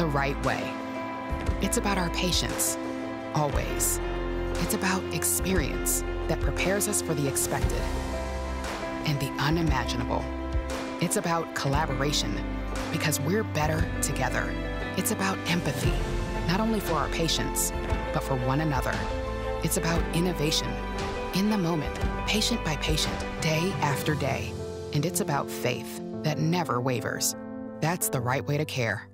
the right way. It's about our patients, always. It's about experience that prepares us for the expected and the unimaginable. It's about collaboration because we're better together. It's about empathy, not only for our patients, but for one another. It's about innovation, in the moment, patient by patient, day after day. And it's about faith that never wavers. That's the right way to care.